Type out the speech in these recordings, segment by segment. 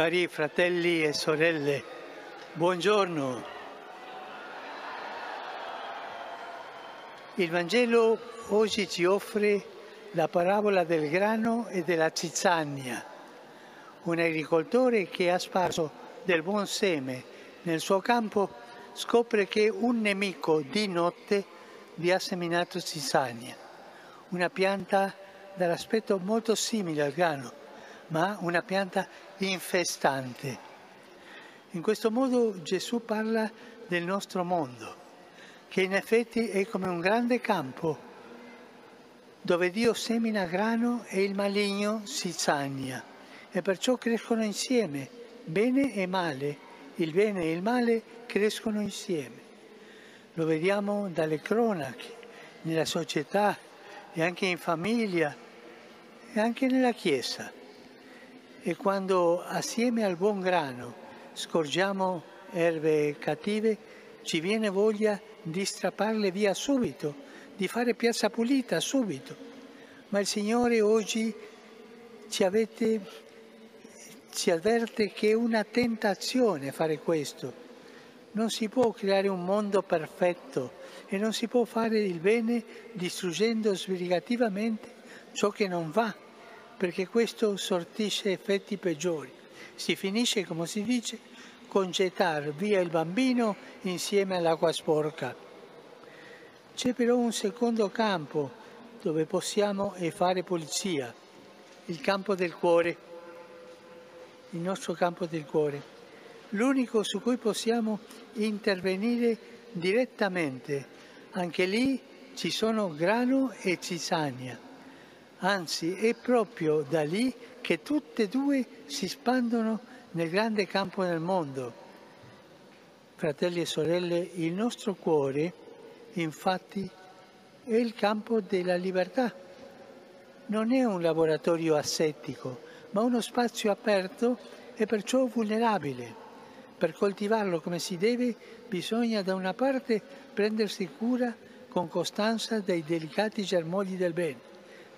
Cari fratelli e sorelle, buongiorno. Il Vangelo oggi ci offre la parabola del grano e della zizzania. Un agricoltore che ha sparso del buon seme nel suo campo scopre che un nemico di notte vi ha seminato zizzania, una pianta dall'aspetto molto simile al grano, ma una pianta infestante. In questo modo Gesù parla del nostro mondo, che in effetti è come un grande campo dove Dio semina grano e il maligno si zagna e perciò crescono insieme, bene e male. Il bene e il male crescono insieme. Lo vediamo dalle cronache, nella società e anche in famiglia e anche nella Chiesa. E quando assieme al buon grano scorgiamo erbe cattive, ci viene voglia di strapparle via subito, di fare piazza pulita subito. Ma il Signore oggi ci, avete, ci avverte che è una tentazione fare questo. Non si può creare un mondo perfetto e non si può fare il bene distruggendo sbrigativamente ciò che non va perché questo sortisce effetti peggiori. Si finisce, come si dice, con gettare via il bambino insieme all'acqua sporca. C'è però un secondo campo dove possiamo fare pulizia, il campo del cuore, il nostro campo del cuore, l'unico su cui possiamo intervenire direttamente. Anche lì ci sono grano e cizzania anzi è proprio da lì che tutte e due si spandono nel grande campo del mondo. Fratelli e sorelle, il nostro cuore, infatti, è il campo della libertà. Non è un laboratorio assettico, ma uno spazio aperto e perciò vulnerabile. Per coltivarlo come si deve bisogna da una parte prendersi cura con costanza dei delicati germogli del bene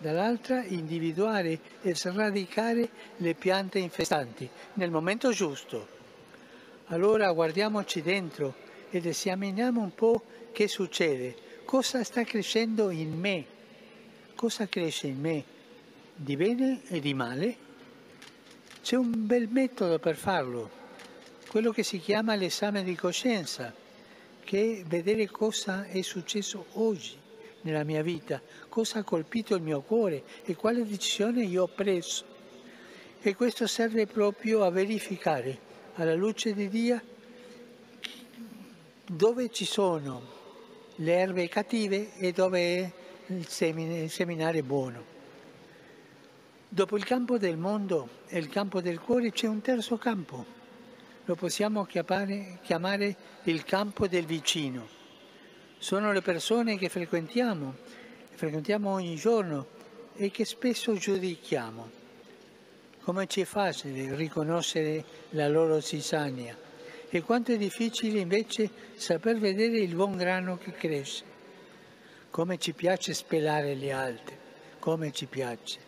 dall'altra individuare e sradicare le piante infestanti nel momento giusto. Allora guardiamoci dentro ed esaminiamo un po' che succede, cosa sta crescendo in me, cosa cresce in me di bene e di male. C'è un bel metodo per farlo, quello che si chiama l'esame di coscienza, che è vedere cosa è successo oggi nella mia vita, cosa ha colpito il mio cuore e quale decisione io ho preso. E questo serve proprio a verificare alla luce di Dio dove ci sono le erbe cattive e dove è il, semine, il seminare buono. Dopo il campo del mondo e il campo del cuore c'è un terzo campo. Lo possiamo chiamare, chiamare il campo del vicino sono le persone che frequentiamo, frequentiamo ogni giorno e che spesso giudichiamo. Come ci è facile riconoscere la loro zizzania e quanto è difficile invece saper vedere il buon grano che cresce. Come ci piace spelare le altre, come ci piace.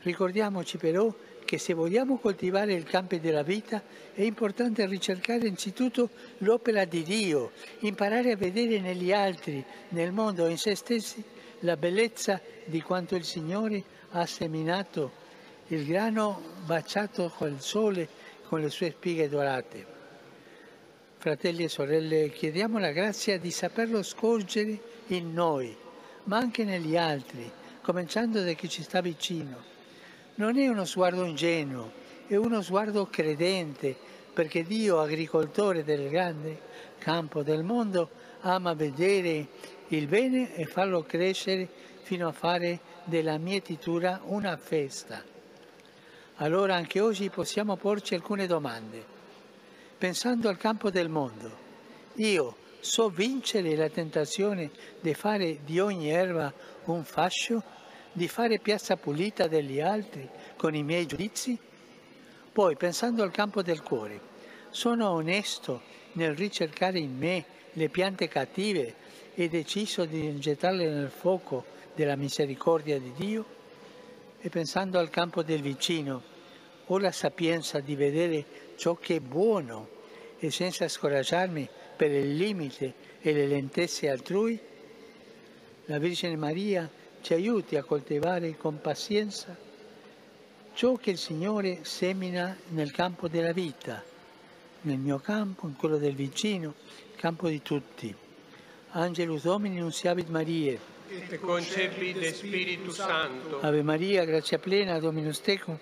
Ricordiamoci però che se vogliamo coltivare il campo della vita è importante ricercare innanzitutto l'opera di Dio, imparare a vedere negli altri, nel mondo e in se stessi la bellezza di quanto il Signore ha seminato, il grano baciato col sole con le sue spighe dorate. Fratelli e sorelle, chiediamo la grazia di saperlo scorgere in noi, ma anche negli altri, cominciando da chi ci sta vicino non è uno sguardo ingenuo, è uno sguardo credente, perché Dio, agricoltore del grande campo del mondo, ama vedere il bene e farlo crescere fino a fare della mietitura una festa. Allora anche oggi possiamo porci alcune domande. Pensando al campo del mondo, io so vincere la tentazione di fare di ogni erba un fascio? Di fare piazza pulita degli altri con i miei giudizi? Poi, pensando al campo del cuore, sono onesto nel ricercare in me le piante cattive e deciso di gettarle nel fuoco della misericordia di Dio? E pensando al campo del vicino, ho la sapienza di vedere ciò che è buono e senza scoraggiarmi per il limite e le lentezze altrui, la Vergine Maria ci aiuti a coltivare con pazienza ciò che il Signore semina nel campo della vita, nel mio campo, in quello del vicino, il campo di tutti. Angelus Domini Nunciavit Mariae. Et concepit de Spiritu Santo. Ave Maria, grazia plena, Dominus tecum,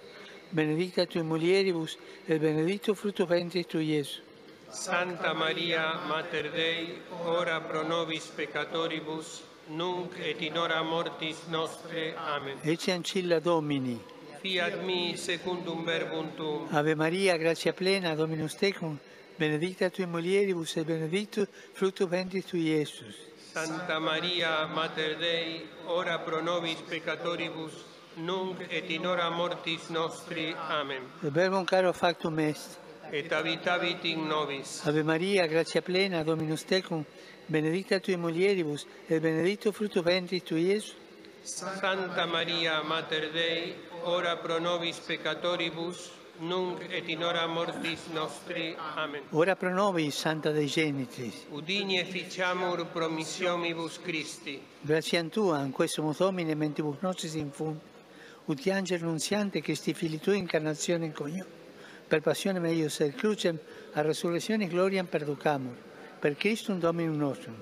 benedicta tui mulieribus, et benedictus fructus ventris tui, Iesus. Santa Maria, Mater Dei, ora pro nobis peccatoribus, nunc et in hora mortis nostre. Amen. Ecce ancilla Domini. Fiat mi secundum verbum tuum. Ave Maria, gratia plena, Dominus tecum, benedicta tui mulieribus et benedictus fructus ventris tui, Iesus. Santa Maria, Mater Dei, ora pro nobis peccatoribus, nunc et in hora mortis nostri. Amen. Et verbum caro factum est. Et habitavit in nobis. Ave Maria, gratia plena, Dominus tecum, benedicta tui mulieribus, et benedictus fructus ventris tui, Iesus. Santa Maria, Mater Dei, ora pro nobis peccatoribus, nunc et in hora mortis nostri. Amen. Ora pro nobis, Santa Dei Genitrix. Udini efficiamur promissionibus Christi. Gratiam Tua, in questo Domine, mentibus nostris infunt, ut angelo nunziante Christi Fili Tui incarnazione conio, per passione meius et crucem, a resurrezione gloriam perducamur, per Christum Dominum nostrum.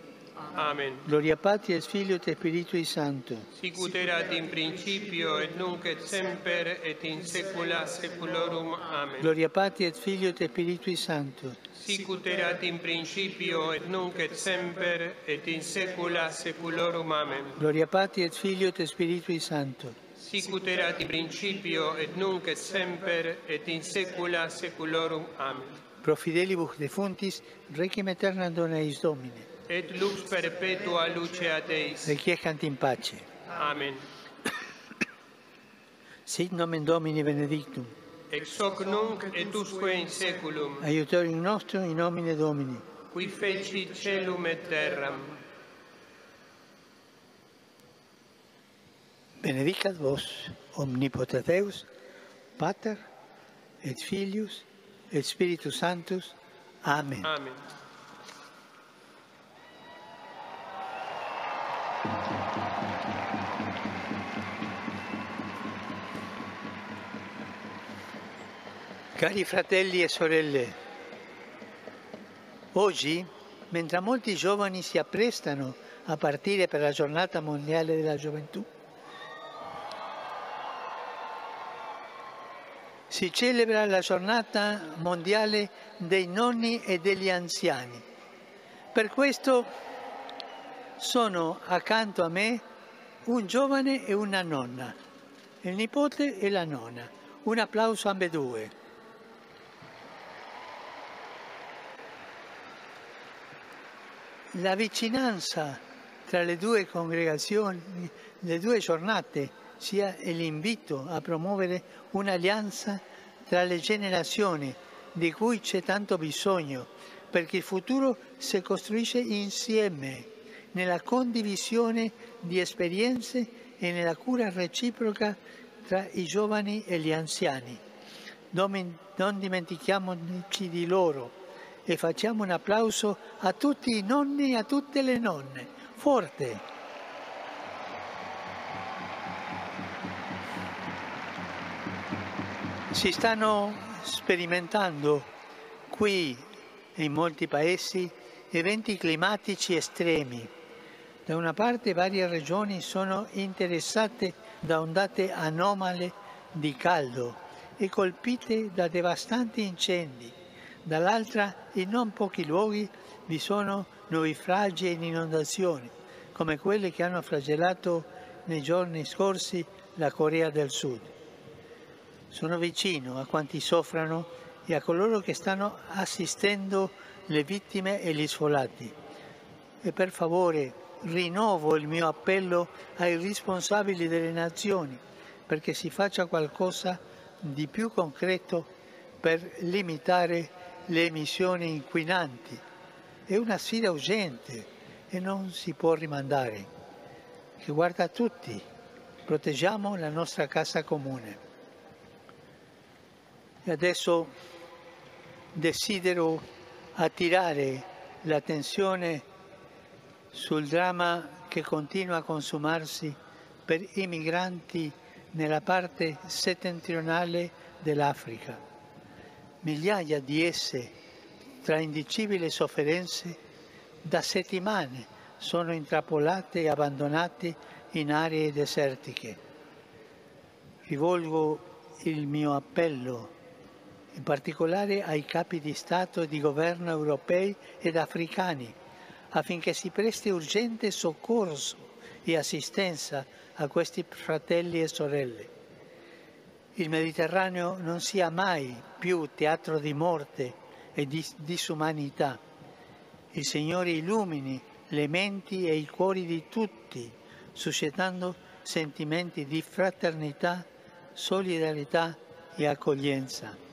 Amen. Gloria Patri et Filio et Spiritui Sancto. Sicut erat in principio et nunc et semper et in saecula saeculorum. Amen. Gloria Patri et Filio et Spiritui Sancto. Sicut erat in principio et nunc et semper et in saecula saeculorum. Amen. Gloria Patri et Filio et Spiritui Sancto. Sicut erat in principio et nunc et semper et in saecula saeculorum. Amen. pro fidelibus defuntis, requiem aeternam dona eis Domine. Et lux perpetua luce a Deis. Requiescant in pace. Amen. Sit nomen Domini benedictum. Ex hoc nunc et usque in saeculum. Aiutorium nostrum in nomine Domini. Qui feci celum et terram. Benedicat vos omnipotent Deus, Pater et Filius et Spiritus Sanctus. Amen. Amen. Cari fratelli e sorelle, oggi, mentre molti giovani si apprestano a partire per la giornata mondiale della gioventù, si celebra la giornata mondiale dei nonni e degli anziani. Per questo sono accanto a me un giovane e una nonna, il nipote e la nonna. Un applauso a ambedue. La vicinanza tra le due congregazioni, le due giornate, sia l'invito a promuovere un'alleanza tra le generazioni di cui c'è tanto bisogno, perché il futuro si costruisce insieme, nella condivisione di esperienze e nella cura reciproca tra i giovani e gli anziani. Non, dimentichiamoci di loro e facciamo un applauso a tutti i nonni e a tutte le nonne. Forte! Si stanno sperimentando qui in molti paesi eventi climatici estremi. Da una parte varie regioni sono interessate da ondate anomale di caldo e colpite da devastanti incendi. Dall'altra, in non pochi luoghi vi sono nubifragi e inondazioni, come quelle che hanno flagellato nei giorni scorsi la Corea del Sud. Sono vicino a quanti soffrono e a coloro che stanno assistendo le vittime e gli sfolati. E per favore rinnovo il mio appello ai responsabili delle nazioni perché si faccia qualcosa di più concreto per limitare le emissioni inquinanti. È una sfida urgente e non si può rimandare, che guarda tutti. Proteggiamo la nostra casa comune. E adesso desidero attirare l'attenzione sul dramma che continua a consumarsi per i migranti nella parte settentrionale dell'Africa. Migliaia di esse, tra indicibili sofferenze, da settimane sono intrappolate e abbandonate in aree desertiche. Rivolgo il mio appello in particolare ai capi di Stato e di governo europei ed africani, affinché si presti urgente soccorso e assistenza a questi fratelli e sorelle. Il Mediterraneo non sia mai più teatro di morte e di disumanità. Il Signore illumini le menti e i cuori di tutti, suscitando sentimenti di fraternità, solidarietà e accoglienza.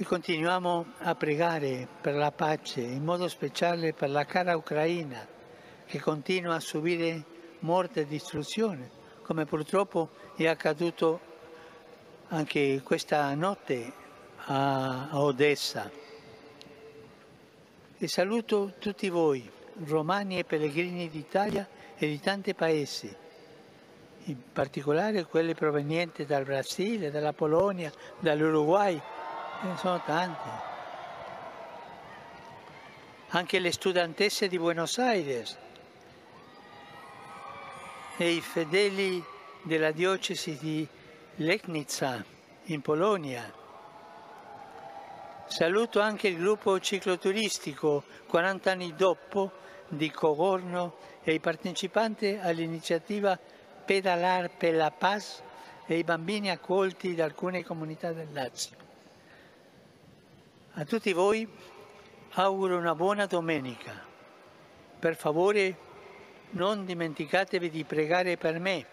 E continuiamo a pregare per la pace, in modo speciale per la cara Ucraina, che continua a subire morte e distruzione, come purtroppo è accaduto anche questa notte a Odessa. E saluto tutti voi, romani e pellegrini d'Italia e di tanti paesi, in particolare quelli provenienti dal Brasile, dalla Polonia, dall'Uruguay, ne sono tanti. Anche le studentesse di Buenos Aires e i fedeli della diocesi di Legnica in Polonia. Saluto anche il gruppo cicloturistico 40 anni dopo di Cogorno e i partecipanti all'iniziativa Pedalar per la Paz e i bambini accolti da alcune comunità del Lazio. A tutti voi auguro una buona domenica. Per favore non dimenticatevi di pregare per me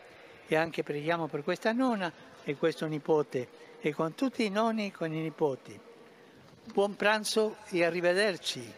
e anche preghiamo per questa nonna e questo nipote e con tutti i nonni e con i nipoti. Buon pranzo e arrivederci.